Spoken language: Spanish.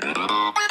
¡Gracias!